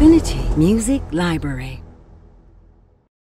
Infinity Music Library.